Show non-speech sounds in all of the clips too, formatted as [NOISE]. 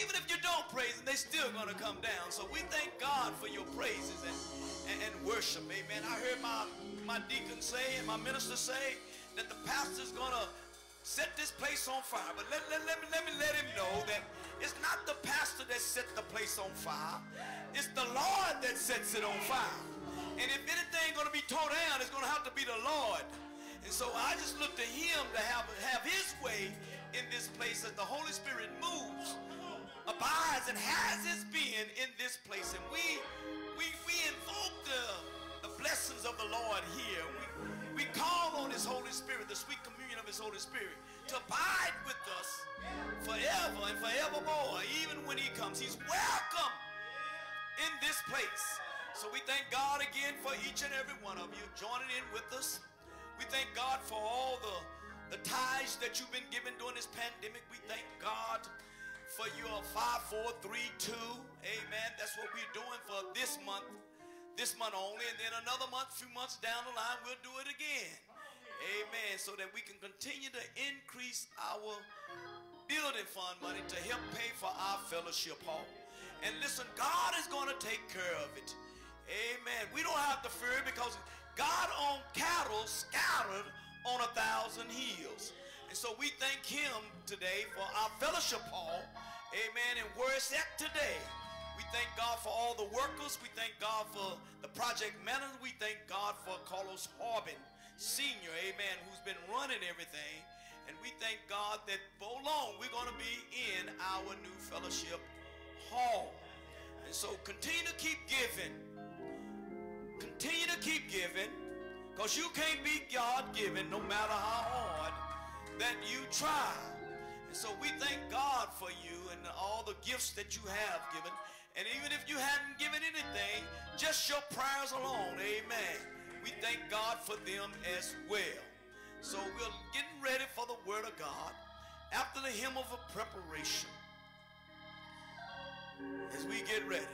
Even if you don't praise him, they still going to come down. So we thank God for your praises and, and, and worship. Amen. I heard my, my deacon say and my minister say that the pastor's going to set this place on fire. But let, let, let, me, let me let him know that it's not the pastor that set the place on fire. It's the Lord that sets it on fire. And if anything going to be tore down, it's going to have to be the Lord. And so I just look to him to have, have his way in this place as the Holy Spirit moves abides and has his being in this place. And we we we invoke the, the blessings of the Lord here. We, we call on his Holy Spirit, the sweet communion of his Holy Spirit, to abide with us forever and forevermore. Even when he comes, he's welcome in this place. So we thank God again for each and every one of you joining in with us. We thank God for all the, the ties that you've been given during this pandemic. We thank God for your 5432. Amen. That's what we're doing for this month. This month only. And then another month, few months down the line, we'll do it again. Amen. So that we can continue to increase our building fund money to help pay for our fellowship hall. And listen, God is going to take care of it. Amen. We don't have to fear because God on cattle scattered on a thousand hills. And so we thank him today for our fellowship hall. Today. We thank God for all the workers. We thank God for the project manager. We thank God for Carlos Harbin, Senior, amen, who's been running everything. And we thank God that for long we're going to be in our new fellowship hall. And so continue to keep giving. Continue to keep giving. Because you can't be God-given no matter how hard that you try. And so we thank God for you all the gifts that you have given. And even if you hadn't given anything, just your prayers alone, amen. We thank God for them as well. So we're getting ready for the word of God after the hymn of a preparation. As we get ready.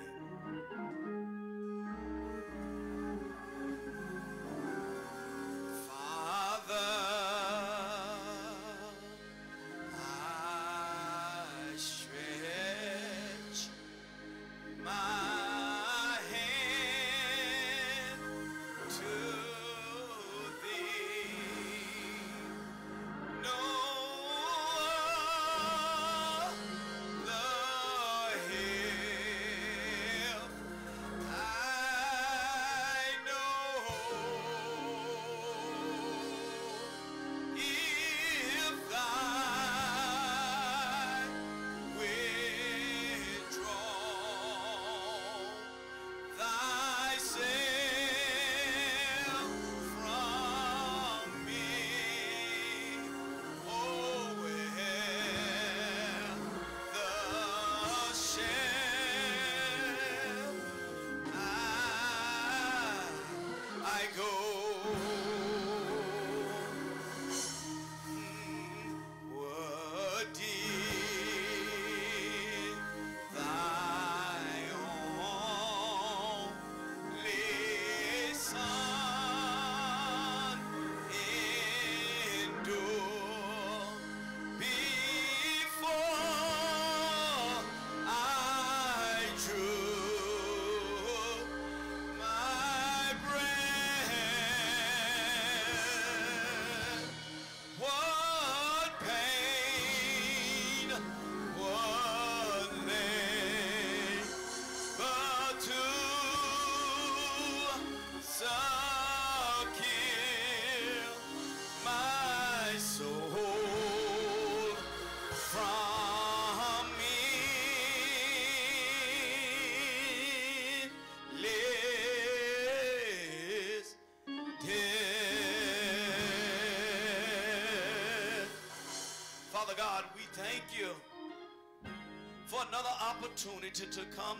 Opportunity to come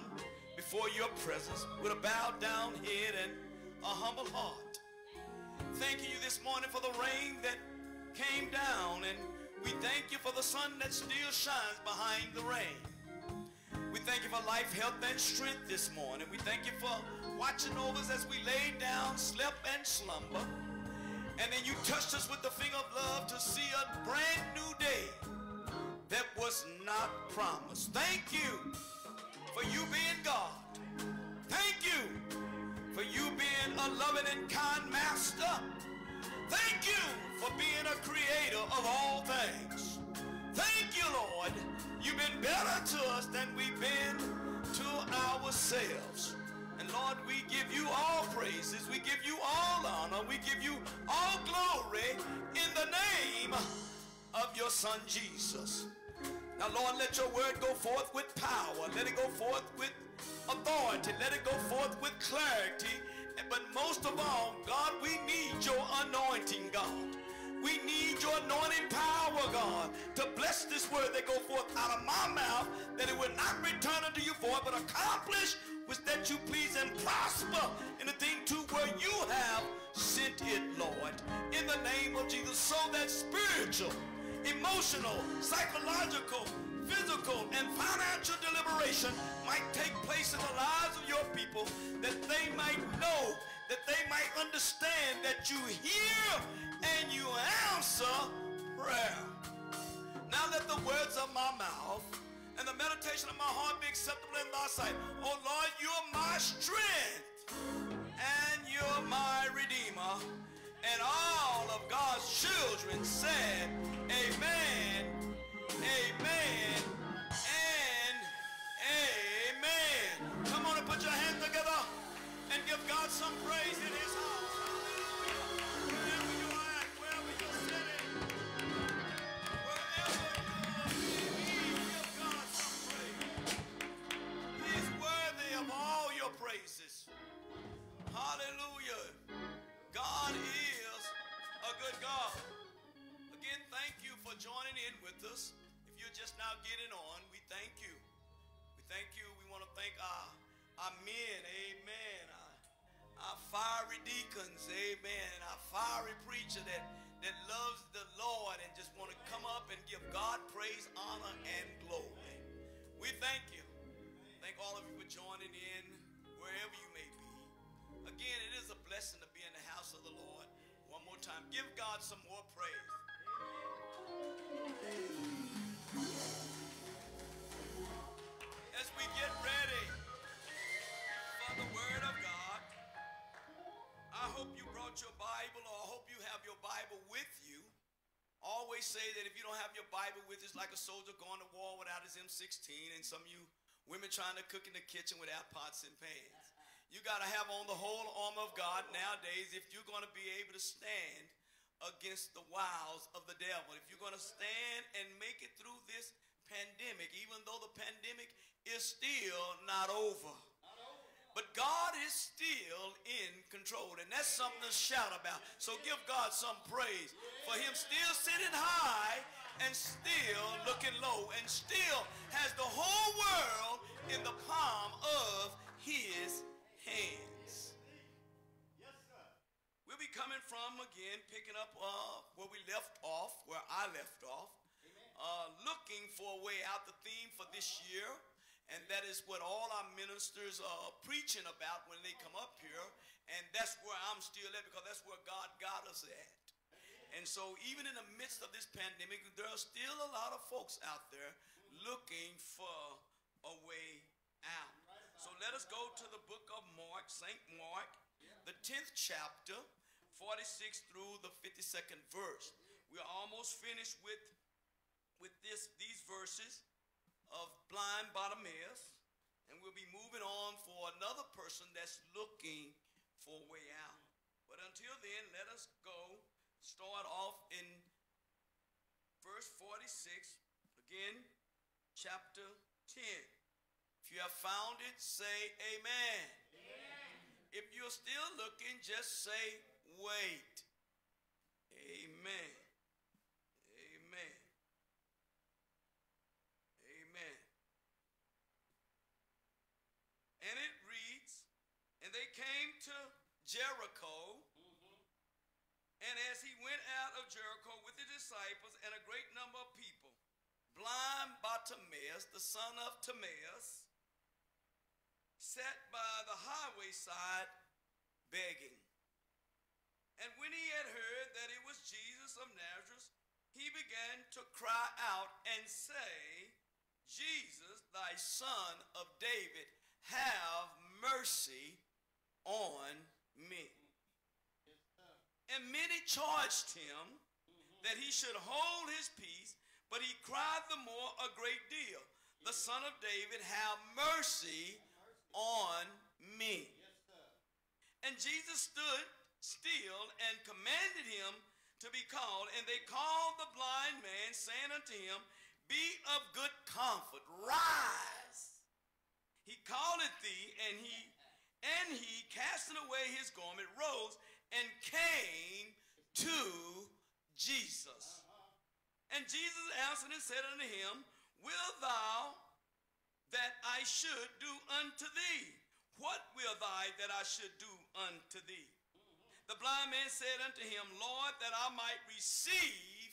before your presence with a bowed down head and a humble heart. Thanking you this morning for the rain that came down and we thank you for the sun that still shines behind the rain. We thank you for life, health, and strength this morning. We thank you for watching over us as we laid down, slept, and slumber. And then you touched us with the finger of love to see a brand new day that was not promised. Thank you for you being God. Thank you for you being a loving and kind master. Thank you for being a creator of all things. Thank you, Lord. You've been better to us than we've been to ourselves. And Lord, we give you all praises. We give you all honor. We give you all glory in the name of your son Jesus. Now, Lord, let your word go forth with power. Let it go forth with authority. Let it go forth with clarity. But most of all, God, we need your anointing, God. We need your anointing power, God, to bless this word that go forth out of my mouth, that it will not return unto you void, but accomplish which that you please and prosper in the thing to where you have sent it, Lord. In the name of Jesus, so that spiritual, emotional, psychological, physical, and financial deliberation might take place in the lives of your people, that they might know, that they might understand that you hear and you answer prayer. Now let the words of my mouth and the meditation of my heart be acceptable in thy sight. Oh Lord, you're my strength and you're my redeemer. And all of God's children said, Amen, Amen, and Amen. Come on and put your hands together and give God some praise in his house. Praises. Hallelujah. God is a good God. Again, thank you for joining in with us. If you're just now getting on, we thank you. We thank you. We want to thank our, our men, amen. Our, our fiery deacons, amen. Our fiery preacher that, that loves the Lord and just want to come up and give God praise, honor, and glory. We thank you. Thank all of you for joining in wherever you may be. Again, it is a blessing to time. Give God some more praise. As we get ready for the Word of God, I hope you brought your Bible or I hope you have your Bible with you. Always say that if you don't have your Bible with you, it's like a soldier going to war without his M16 and some of you women trying to cook in the kitchen without pots and pans. You got to have on the whole armor of God nowadays if you're going to be able to stand against the wiles of the devil. If you're going to stand and make it through this pandemic, even though the pandemic is still not over. But God is still in control, and that's something to shout about. So give God some praise for Him still sitting high and still looking low, and still has the whole world in the palm of His hands. We'll be coming from again, picking up uh, where we left off, where I left off, uh, looking for a way out. The theme for this year, and that is what all our ministers are preaching about when they come up here, and that's where I'm still at because that's where God got us at. And so, even in the midst of this pandemic, there are still a lot of folks out there looking for a way out. Let us go to the book of Mark, St. Mark, the 10th chapter, 46 through the 52nd verse. We're almost finished with, with this, these verses of blind Bartimaeus, and we'll be moving on for another person that's looking for a way out. But until then, let us go start off in verse 46, again, chapter 10. If you have found it, say amen. If you're still looking, just say wait. Amen. Amen. Amen. And it reads, and they came to Jericho. Mm-hmm. And as he went out of Jericho with the disciples and a great number of people, blind Bartimaeus, the son of Timaeus, sat by the highway side begging. And when he had heard that it was Jesus of Nazareth, he began to cry out and say, Jesus, thy son of David, have mercy on me. And many charged him that he should hold his peace, but he cried the more a great deal, The son of David, have mercy on me. And Jesus stood still and commanded him to be called. And they called the blind man, saying unto him, Be of good comfort, rise. He calleth thee, and he and he, casting away his garment, rose and came to Jesus. And Jesus answered and said unto him, Will thou that I should do unto thee? What will thy that I should do unto thee? The blind man said unto him, Lord, that I might receive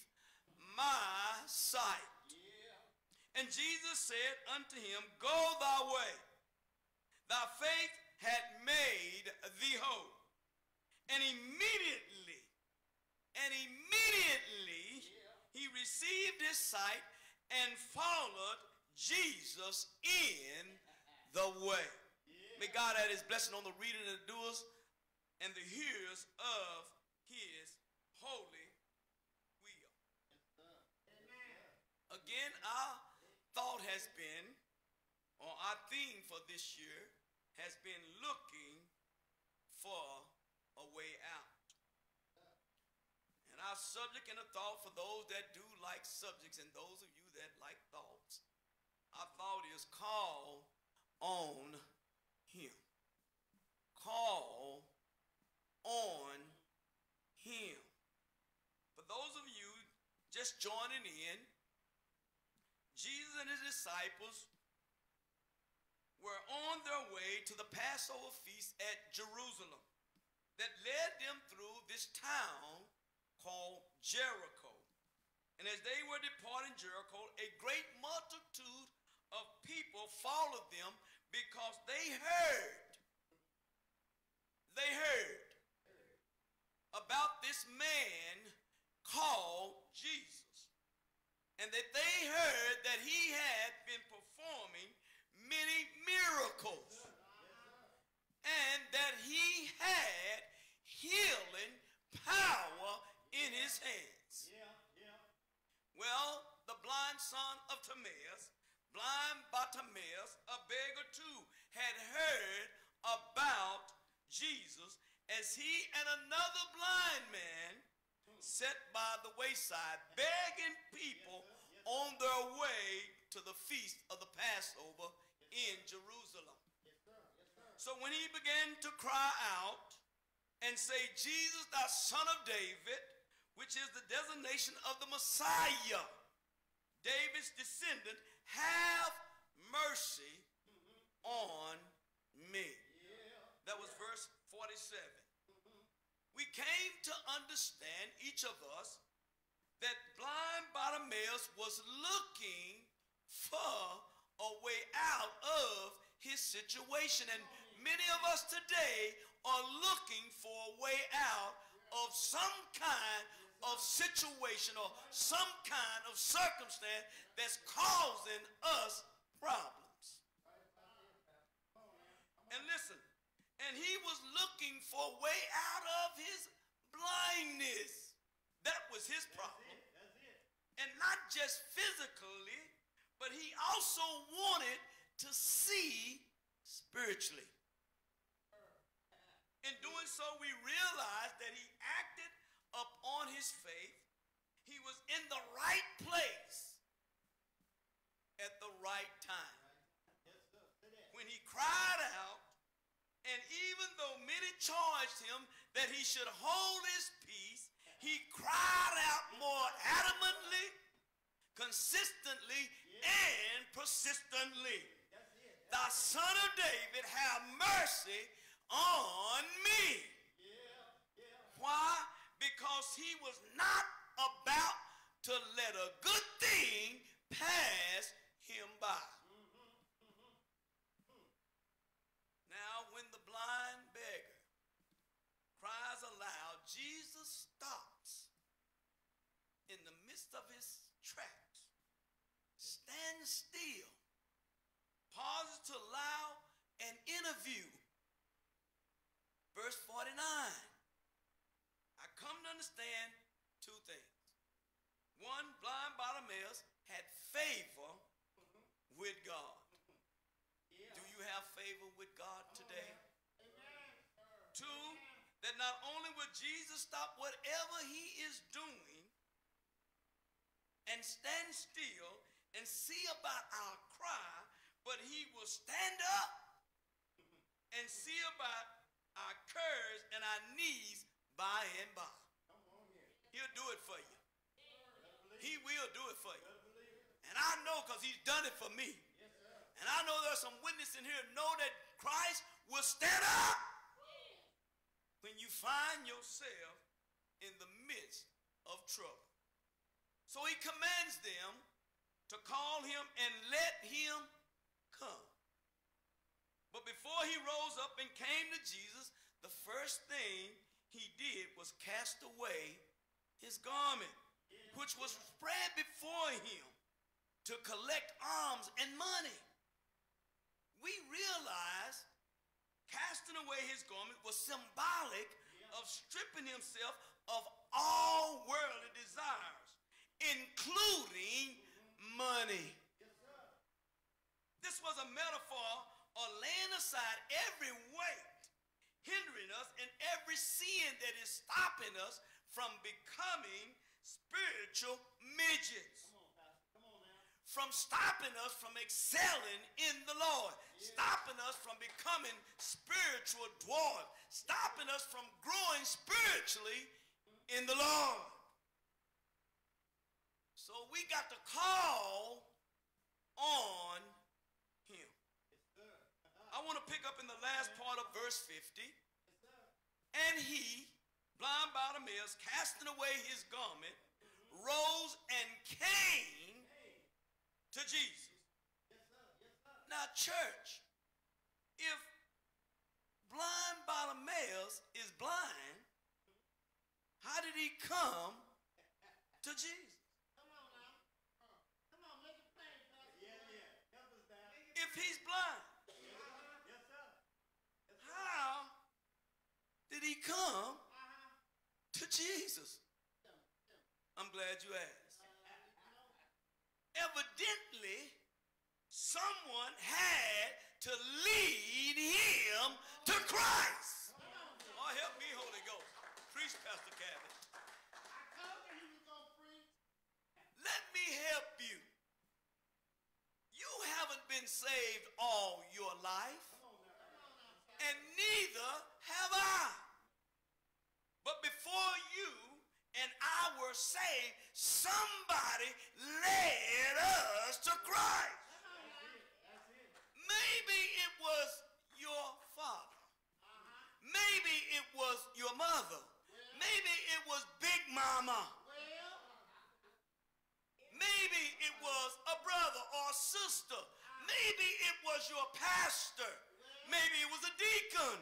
my sight. Yeah. And Jesus said unto him, Go thy way. Thy faith had made thee whole. And immediately, and immediately yeah. he received his sight and followed Jesus in the way. May God add his blessing on the reading and the doers and the hearers of his holy will. Again, our thought has been, or our theme for this year has been looking for a way out. And our subject and a thought for those that do like subjects and those of you that like thoughts, our thought is call on him. Call on him. For those of you just joining in, Jesus and his disciples were on their way to the Passover feast at Jerusalem that led them through this town called Jericho. And as they were departing Jericho, a great multitude of people followed them because they heard. They heard about this man called Jesus. And that they heard that he had been performing many miracles. And that he had healing power in his hands. Well, the blind son of Timaeus, blind Bartimaeus, a beggar too, had heard about Jesus as he and another blind man sat by the wayside begging people on their way to the feast of the Passover in Jerusalem. So when he began to cry out and say, Jesus, thou son of David, which is the designation of the Messiah, David's descendant, have mercy on me. That was verse 47 we came to understand, each of us, that blind Bartimaeus was looking for a way out of his situation. And many of us today are looking for a way out of some kind of situation or some kind of circumstance that's causing us problems. And listen, and he was looking for a way out of his blindness. That was his problem. That's it, that's it. And not just physically, but he also wanted to see spiritually. In doing so, we realized that he acted upon his faith. He was in the right place at the right time. When he cried out, and even though many charged him that he should hold his peace, he cried out more adamantly, consistently, and persistently. Thy son of David, have mercy on me. Why? Because he was not about to let a good thing pass him by. Now, when the blind beggar cries aloud, Jesus stops in the midst of his tracks, stands still, pauses to allow an interview. Verse 49. Understand two things. One, blind Bartimaeus had favor with God. Do you have favor with God today? Two, that not only will Jesus stop whatever he is doing and stand still and see about our cry, but he will stand up and see about our curves and our knees by and by. He'll do it for you. He will do it for you. And I know because he's done it for me. And I know there's some witnesses in here know that Christ will stand up when you find yourself in the midst of trouble. So he commands them to call him and let him come. But before he rose up and came to Jesus, the first thing he did was cast away his garment, which was spread before him to collect alms and money. We realize casting away his garment was symbolic of stripping himself of all worldly desires, including money. This was a metaphor of laying aside every weight hindering us and every sin that is stopping us from becoming spiritual midgets. From stopping us from excelling in the Lord, stopping us from becoming spiritual dwarfs, stopping us from growing spiritually in the Lord. So we got to call on him. I want to pick up in the last part of verse 50. And he, blind Bartimaeus, casting away his garment, rose and came to Jesus. Now, church, if blind Bartimaeus is blind, how did he come to Jesus? If he's blind, yes, sir. If how did he come to Jesus? I'm glad you asked. Evidently, someone had to lead him to Christ. Oh, help me, Holy Ghost. Preach, Pastor Cabot. Let me help you. You haven't been saved all your life, and neither have I. But before you and I were saved, somebody led us to Christ. Maybe it was your father. Maybe it was your mother. Maybe it was Big Mama. Maybe it was a brother or a sister. Maybe it was your pastor. Maybe it was a deacon.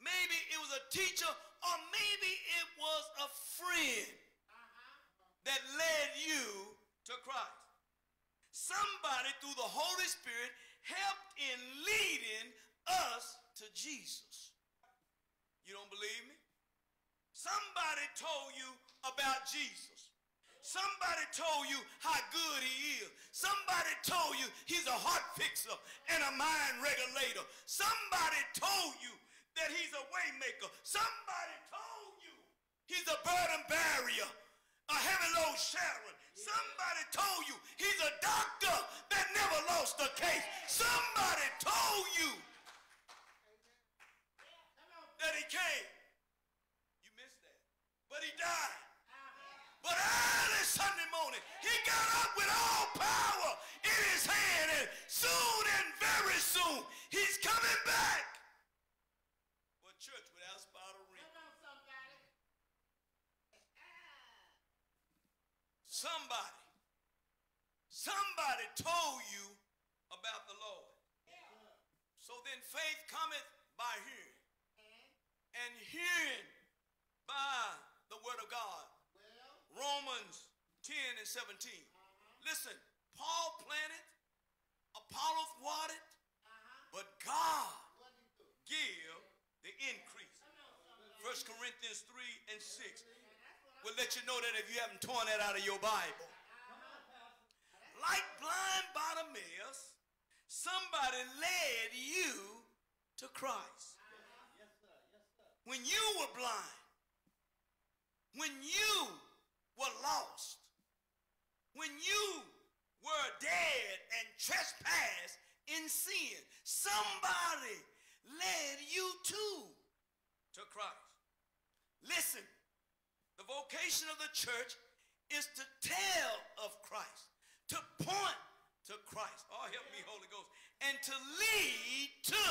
Maybe it was a teacher. Or maybe it was a friend that led you to Christ. Somebody through the Holy Spirit helped in leading us to Jesus. You don't believe me? Somebody told you about Jesus. Somebody told you how good he is. Somebody told you he's a heart fixer and a mind regulator. Somebody told you that he's a waymaker. Somebody told you he's a burden barrier, a heavy load sharing. Somebody told you he's a doctor that never lost a case. Somebody told you that he came. You missed that. But he died. But early Sunday morning, he got up with all power in his hand, and soon and very soon, he's coming back. Church without spot or wrinkle. Somebody, somebody. Told you about the Lord. So then faith cometh by hearing, and? Hearing by the word of God. Romans 10 and 17. Listen, Paul planted, Apollos watered, but God give the increase. 1 Corinthians 3 and 6 will let you know that if you haven't torn that out of your Bible. Like blind Bartimaeus, somebody led you to Christ. When you were blind, when you were lost, when you were dead and trespassed in sin, somebody led you to, to Christ. Listen, the vocation of the church is to tell of Christ, to point to Christ. Oh, help me, Holy Ghost. And to lead to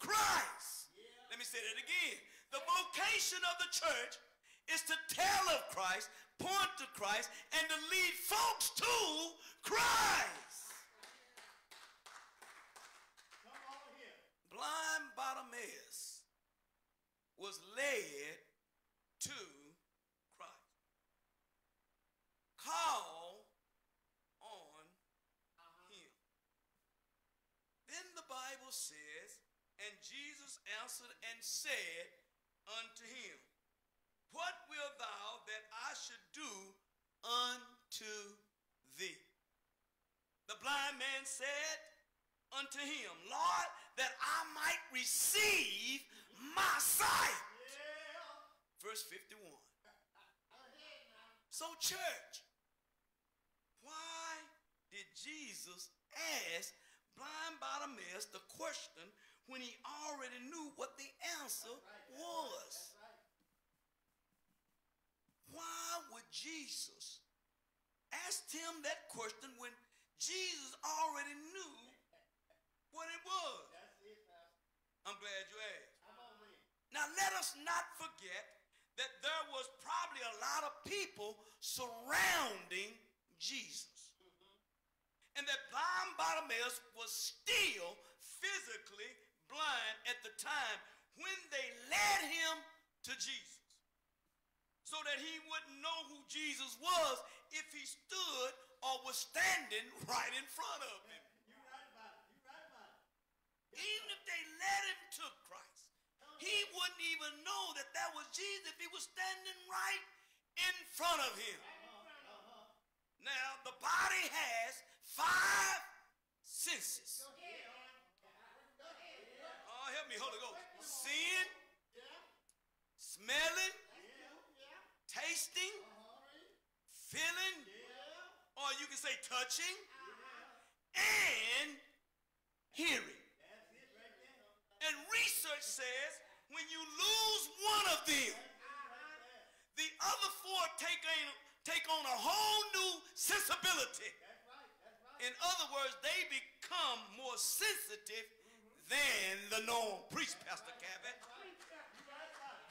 Christ. Let me say that again. The vocation of the church is to tell of Christ, point to Christ, and to lead folks to Christ. Blind Bartimaeus was led to Christ. Call on him. Then the Bible says, and Jesus answered and said unto him, What wilt thou that I should do unto thee? The blind man said unto him, Lord, that I might receive my sight. Verse 51. So, church, why did Jesus ask blind Bartimaeus the question when he already knew what the answer was? Why would Jesus ask him that question when Jesus already knew what it was? I'm glad you asked. Now let us not forget that there was probably a lot of people surrounding Jesus. And that blind Bartimaeus was still physically blind at the time when they led him to Jesus. So that he wouldn't know who Jesus was if he stood or was standing [LAUGHS] right in front of him. Even if they led him to Christ, he wouldn't even know that that was Jesus if he was standing right in front of him. Now, the body has five senses. Oh, help me, Holy Ghost. Seeing, smelling, tasting, feeling, or you can say touching, and hearing. And research says when you lose one of them, the other four take on, take on a whole new sensibility. In other words, they become more sensitive than the norm. Preach, Pastor Cabot.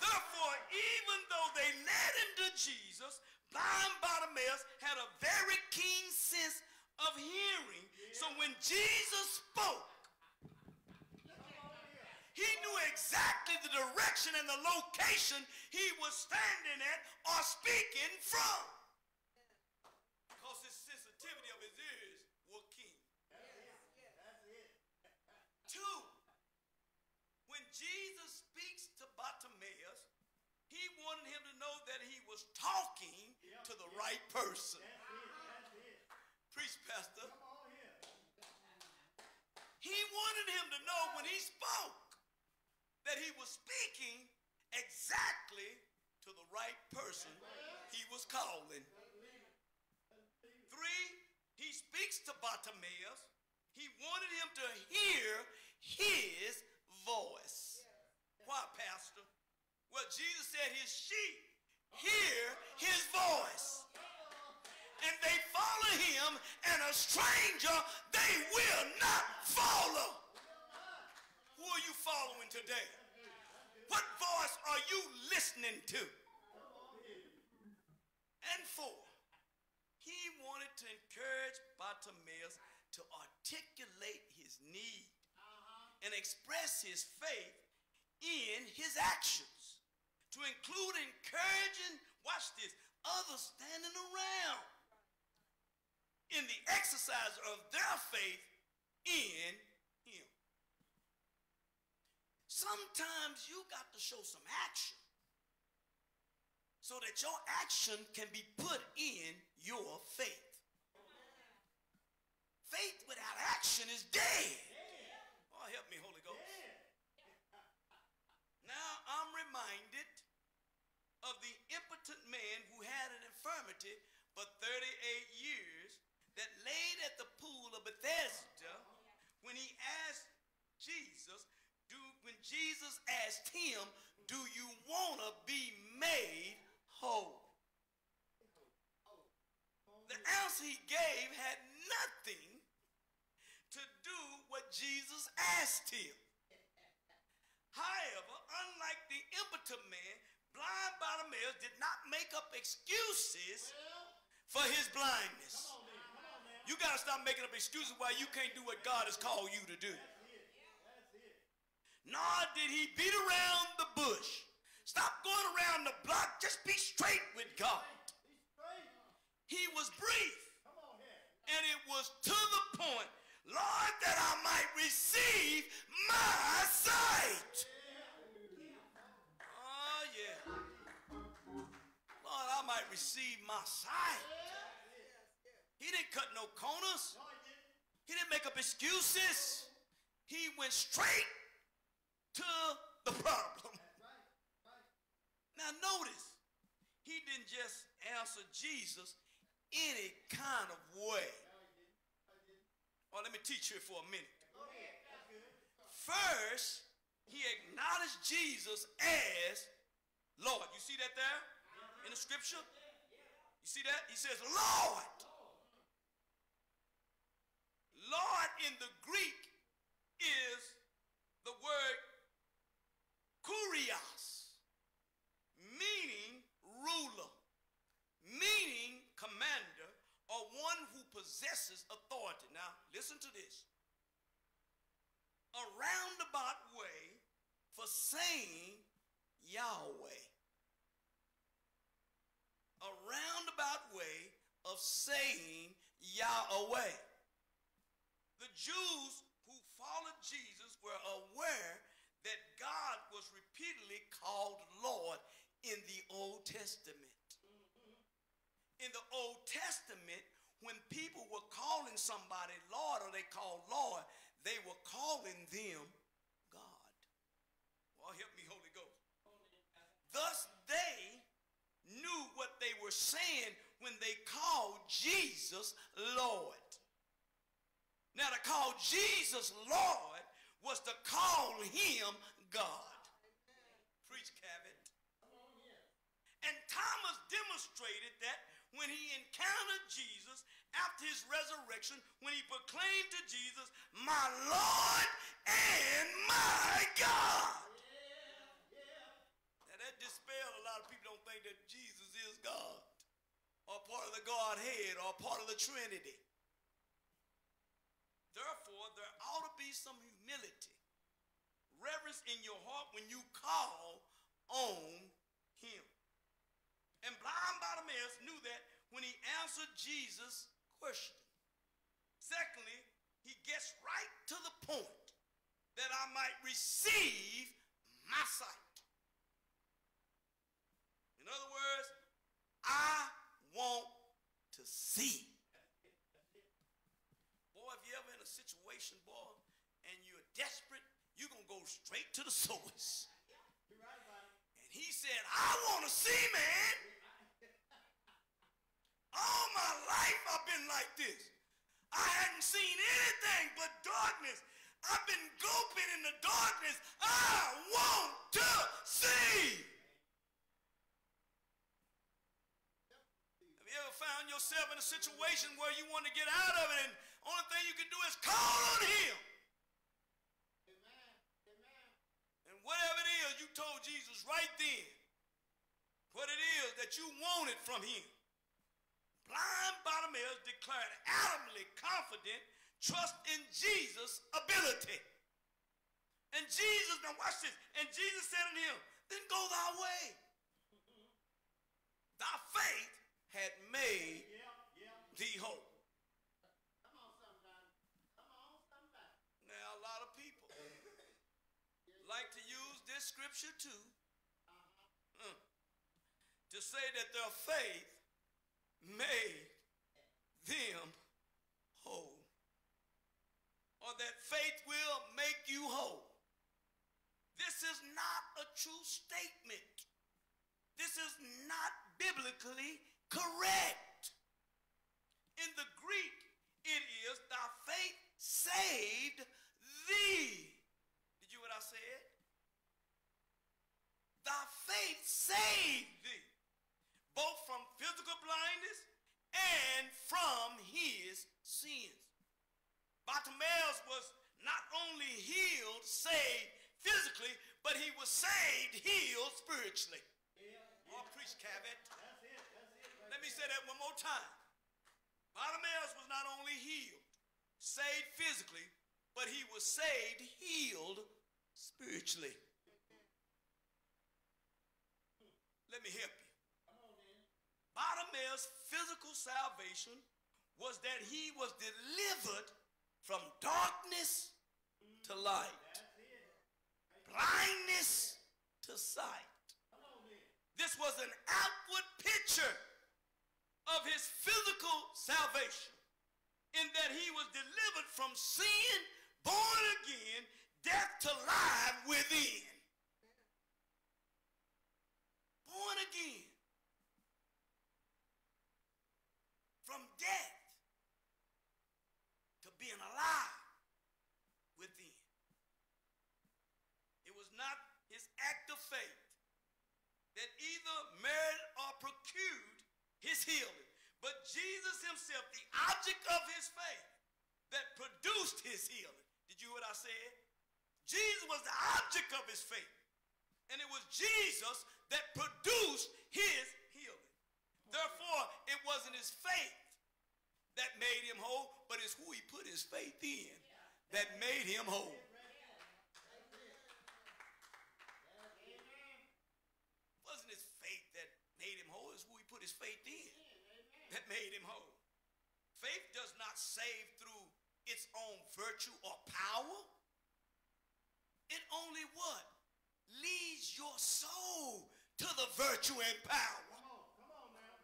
Therefore, even though they led him to Jesus, blind Bartimaeus had a very keen sense of hearing. So when Jesus spoke, he knew exactly the direction and the location he was standing at or speaking from. Because his sensitivity of his ears were keen. Two, when Jesus speaks to Bartimaeus, he wanted him to know that he was talking to the right person. Preach, Pastor. He wanted him to know when he spoke that he was speaking exactly to the right person he was calling. Three, he speaks to Bartimaeus. He wanted him to hear his voice. Why, Pastor? Well, Jesus said his sheep hear his voice. And they follow him, and a stranger they will not follow. Are you following today? What voice are you listening to? And four, he wanted to encourage Bartimaeus to articulate his need uh-huh. and express his faith in his actions, to include encouraging, watch this, others standing around. in the exercise of their faith in. Sometimes you got to show some action so that your action can be put in your faith. Faith without action is dead. Oh, help me, Holy Ghost. Now I'm reminded of the impotent man who had an infirmity for 38 years that laid at the pool of Bethesda when he asked Jesus, do, when Jesus asked him, do you want to be made whole? The answer he gave had nothing to do what Jesus asked him. However, unlike the impotent man, blind Bartimaeus did not make up excuses for his blindness. You got to stop making up excuses why you can't do what God has called you to do. Nor did he beat around the bush. Stop going around the block. Just be straight with God. He was brief. And it was to the point Lord, that I might receive my sight. Oh, yeah. Lord, I might receive my sight. He didn't cut no corners. He didn't make up excuses. He went straight to the problem. Now notice, he didn't just answer Jesus any kind of way. Well, let me teach you for a minute. First, he acknowledged Jesus as Lord. You see that there in the scripture? You see that? He says, Lord. Lord in the Greek is the word kurios, meaning ruler, meaning commander, or one who possesses authority. Now, listen to this. A roundabout way for saying Yahweh. A roundabout way of saying Yahweh. The Jews who followed Jesus were aware that God was repeatedly called Lord in the Old Testament in the Old Testament, when people were calling somebody Lord or they called Lord, they were calling them God. Well, help me, Holy Ghost. Thus, they knew what they were saying when they called Jesus Lord. Now, to call Jesus Lord was to call him God. Preach, Cabot. And Thomas demonstrated that when he encountered Jesus after his resurrection, when he proclaimed to Jesus, my Lord and my God. Now that dispelled a lot of people don't think that Jesus is God or part of the Godhead or part of the Trinity. Therefore, there ought to be some humility, reverence in your heart when you call on him. And blind Bartimaeus knew that when he answered Jesus' question. Secondly, he gets right to the point that I might receive my sight. In other words, I want to see. Boy, if you're ever in a situation, boy, and you're desperate, you're going to go straight to the source. And he said, I want to see, man. All my life I've been like this. I hadn't seen anything but darkness. I've been groping in the darkness. I want to see. Have you ever found yourself in a situation where you want to get out of it and only thing you can do is call on him? Amen. Amen. And whatever it is you told Jesus right then, what it is that you wanted from him blind Bartimaeus declared adamantly confident trust in Jesus' ability. And Jesus, now watch this, and Jesus said unto him, then go thy way. Thy faith had made the hope. Come on, somebody. Come on, somebody. Now, a lot of people like to use this scripture too uh, to say that their faith made them whole. Or that faith will make you whole. This is not a true statement. This is not biblically correct. In the Greek, it is thy faith saved thee. Did you what I said? Thy faith saved thee, both from physical blindness and from his sins. Bartimaeus was not only healed, saved physically, but he was saved, healed spiritually. Oh, preach, Cabot. Let me say that one more time. Bartimaeus was not only healed, saved physically, but he was saved, healed spiritually. Let me help you. Bartimaeus' physical salvation was that he was delivered from darkness to light, blindness to sight. This was an outward picture of his physical salvation in that he was delivered from sin, born again, death to life within. Born again. From death to being alive within. It was not his act of faith that either merited or procured his healing, but Jesus himself, the object of his faith that produced his healing. Did you hear what I said? Jesus was the object of his faith. And it was Jesus that produced his healing. Therefore, it wasn't his faith that made him whole, but it's who he put his faith in that made him whole. It wasn't his faith that made him whole, it's who he put his faith in that made him whole. Faith does not save through its own virtue or power. It only what? Leads your soul to the virtue and power. Come on, come on now.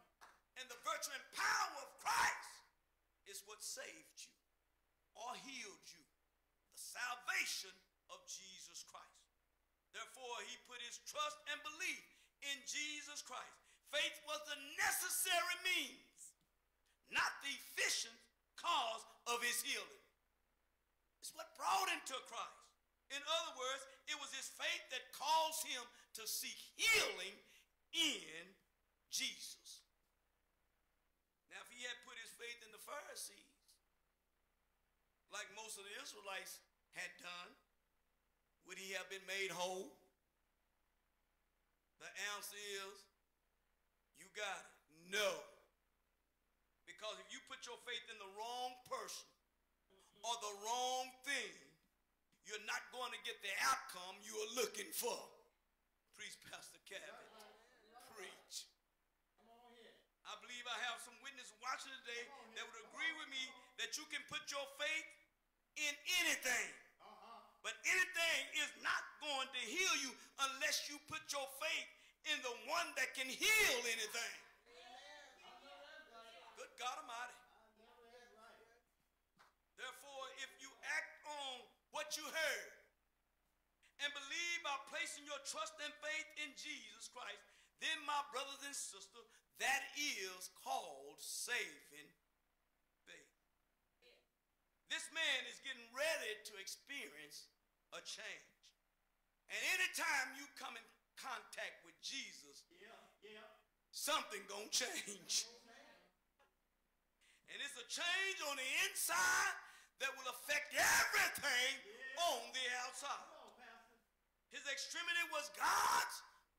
And the virtue and power of Christ is what saved you or healed you. The salvation of Jesus Christ. Therefore, he put his trust and belief in Jesus Christ. Faith was the necessary means, not the efficient cause of his healing. It's what brought him to Christ. In other words, it was his faith that caused him to seek healing in Jesus. Now, if he had put his faith in the Pharisees, like most of the Israelites had done, would he have been made whole? The answer is, you got it. No. Because if you put your faith in the wrong person or the wrong thing, you're not going to get the outcome you are looking for. Preach, Pastor Cabot. Preach. I believe I have some witnesses watching today that would agree with me that you can put your faith in anything. But anything is not going to heal you unless you put your faith in the one that can heal anything. I know that's right. Good God Almighty. I know that's right. Therefore, if you act on what you heard and believe by placing your trust and faith in Jesus Christ, then, my brothers and sisters, that is called saving faith. This man is getting ready to experience a change. And anytime you come in contact with Jesus, Yeah, yeah. something gonna change. And it's a change on the inside that will affect everything on the outside. On, His extremity was God's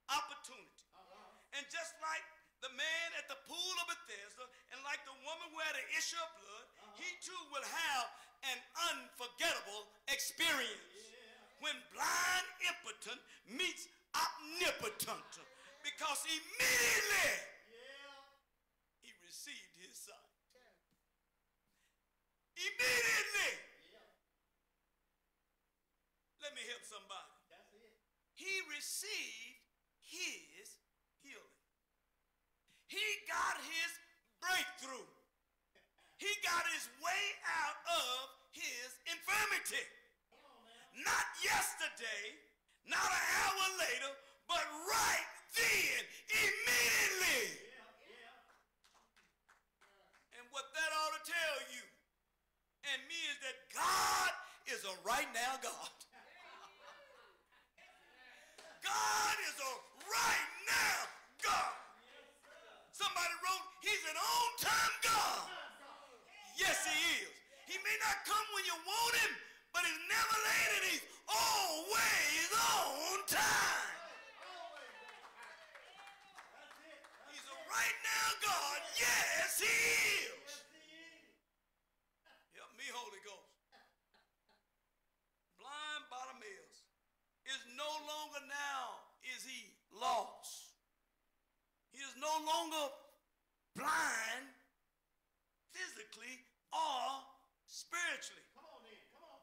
opportunity. Uh-huh. And just like the man at the pool of Bethesda, and like the woman who had an issue of blood, he too will have an unforgettable experience. When blind impotent meets omnipotent. Because immediately Yeah. he received his sight. Immediately. Yeah. Let me help somebody. That's it. he received his healing. He got his breakthrough. He got his way out of his infirmity. Not yesterday, not an hour later, but right then, immediately. And what that ought to tell you and me is that God is a right now God. God is a right now God. Somebody wrote, He's an on time God. Yes, He is. He may not come when you want Him, but He's never late and He's always on time. He's a right now God. Yes, He is. Help me, Holy Ghost. Blind Bartimaeus is no longer now is he lost. He is no longer blind physically or spiritually. Come on in. Come on.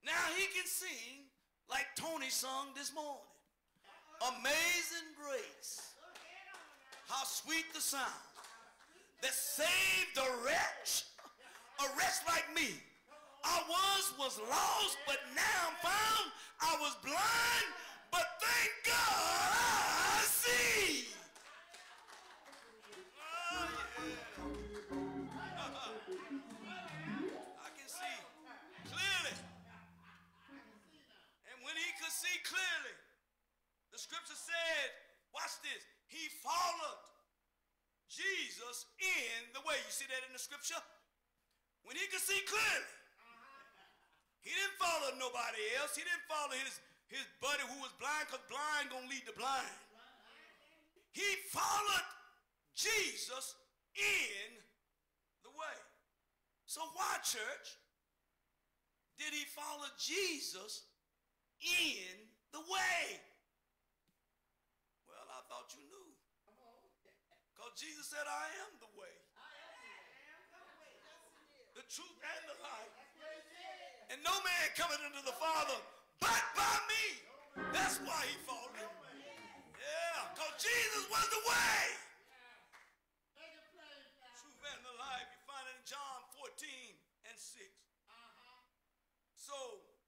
Now he can sing like Tony sung this morning. Amazing grace. How sweet the sound that saved a wretch, a wretch like me. I was was lost, but now I'm found. I was blind, but thank God I see. Oh, yeah. I can see clearly. And when he could see clearly, the scripture said, watch this, he followed Jesus in the way. You see that in the scripture? When he could see clearly, he didn't follow nobody else. He didn't follow his, his buddy who was blind because blind gonna lead the blind. He followed Jesus in the way. So why, church, did he follow Jesus in the way? Well, I thought you knew. Because Jesus said, I am the way, the truth, and the life. And no man cometh unto the Father but by me. That's why he followed him. Yeah, because Jesus was the way. Truth and the life. You find it in John 14 and 6. So,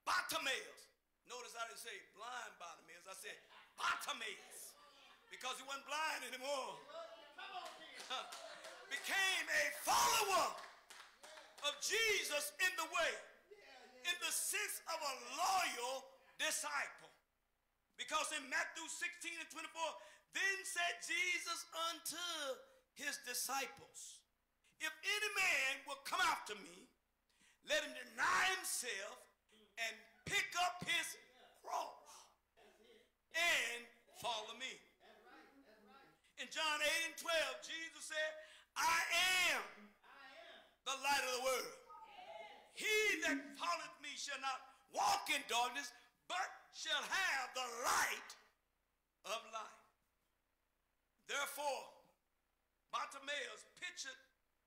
Bartimaeus. Notice I didn't say blind Bartimaeus. I said Bartimaeus. Because he wasn't blind anymore. [LAUGHS] Became a follower of Jesus in the way. In the sense of a loyal disciple. Because in Matthew 16 and 24, then said Jesus unto his disciples, If any man will come after me, let him deny himself and pick up his cross and follow me. In John 8 and 12, Jesus said, I am the light of the world. He that followeth me shall not walk in darkness, but shall have the light of life. Therefore, Bartimaeus pictured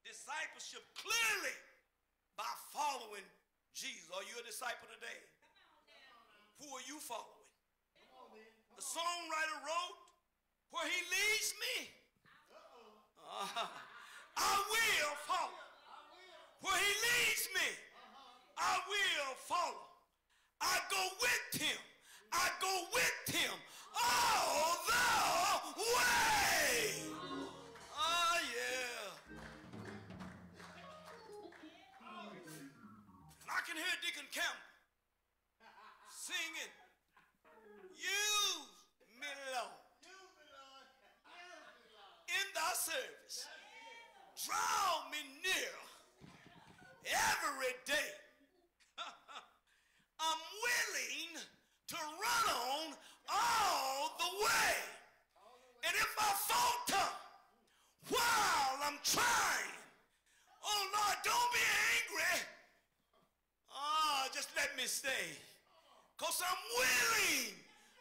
discipleship clearly by following Jesus. Are you a disciple today? Who are you following? The songwriter wrote, Where he leads me, uh, [LAUGHS] I will follow. Where he leads me, I will follow. I go with him. I go with him all the way. Oh, yeah. And I can hear Deacon Campbell singing, Use me, Lord, in thy service. Draw me near every day. I'm willing to run on all the way. And if I falter while I'm trying, oh Lord, don't be angry. Ah, just let me stay. Because I'm willing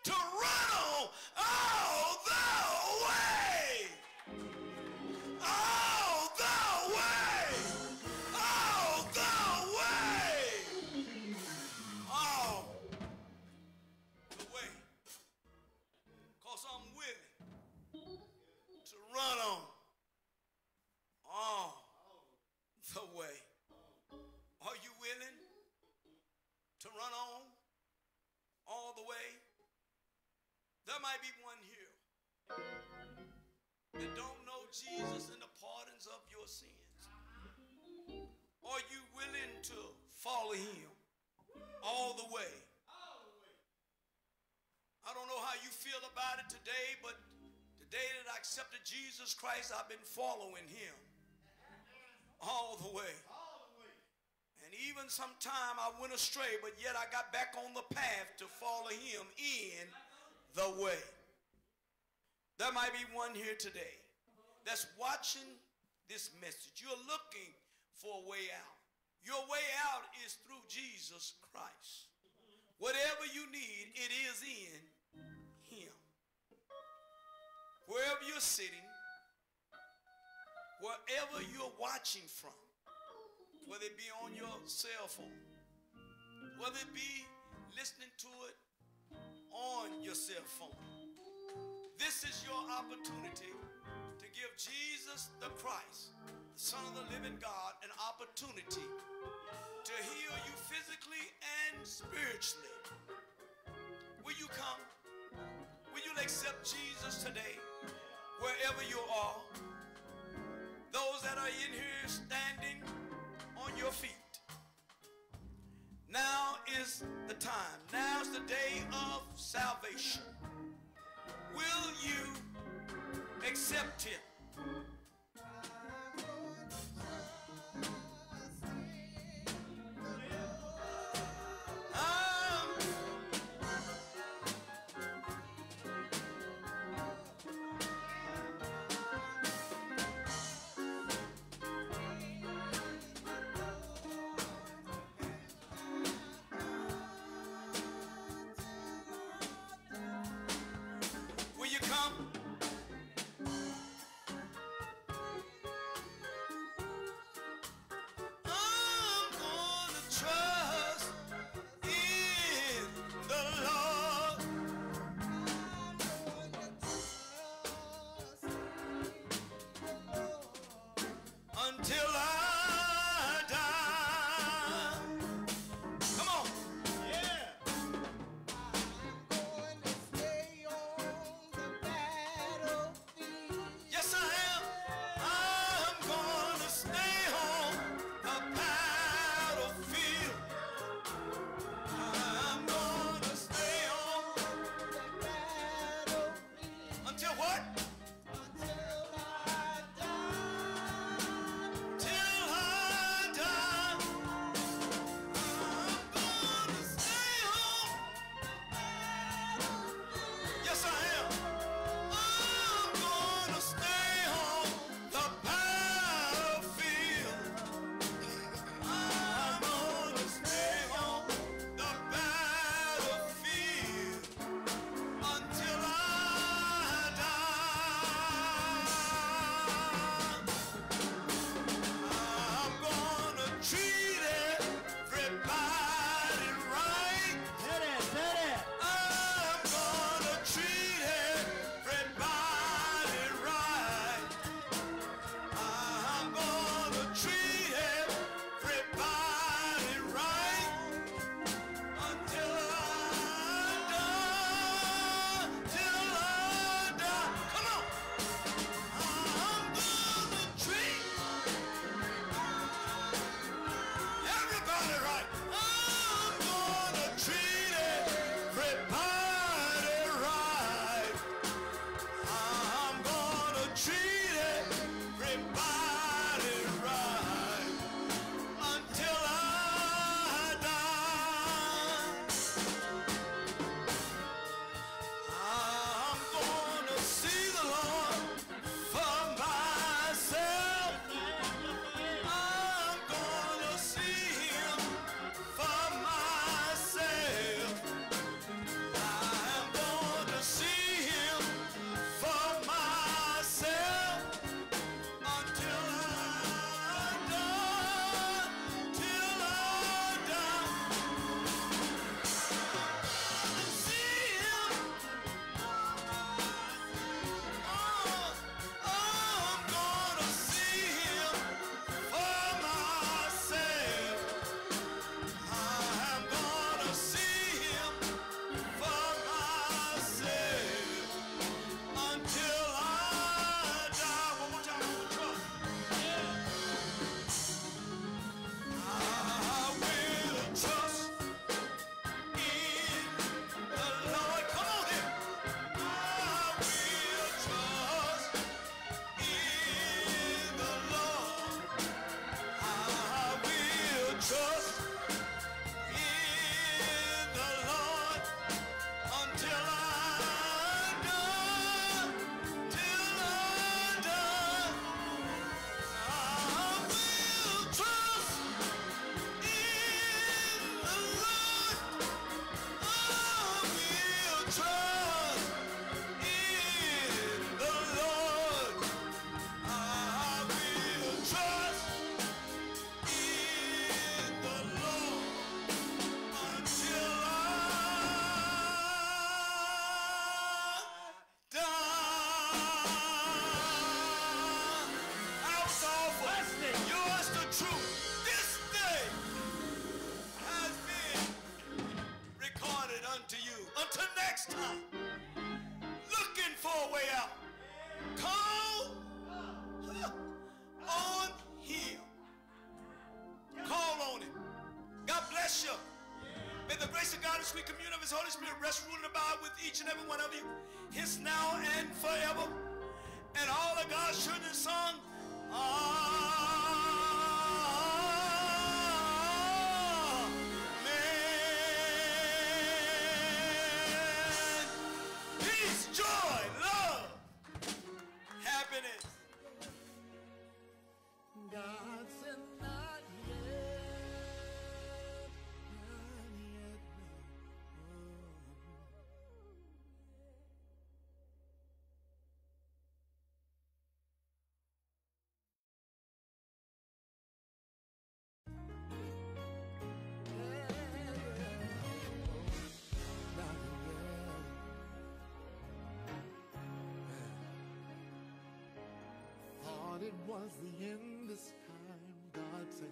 to run on all the way. All might be one here that don't know Jesus and the pardons of your sins. Are you willing to follow him all the way? I don't know how you feel about it today, but the day that I accepted Jesus Christ, I've been following him all the way. And even sometime I went astray, but yet I got back on the path to follow him in the way. There might be one here today that's watching this message. You're looking for a way out. Your way out is through Jesus Christ. Whatever you need, it is in him. Wherever you're sitting, wherever you're watching from, whether it be on your cell phone, whether it be listening to it on your cell phone. This is your opportunity to give Jesus the Christ, the Son of the living God, an opportunity to heal you physically and spiritually. Will you come? Will you accept Jesus today, wherever you are? Those that are in here standing on your feet. Now is the time. Now's the day of salvation. Will you accept him? His Holy Spirit rest, rule, and abide with each and every one of you, his now and forever. And all of God's children sung, Amen. Thought it was the end this time. God said,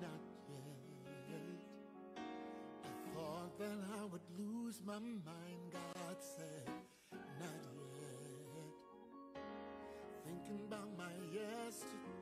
not yet. I thought that I would lose my mind. God said, not yet. Thinking about my yesterday.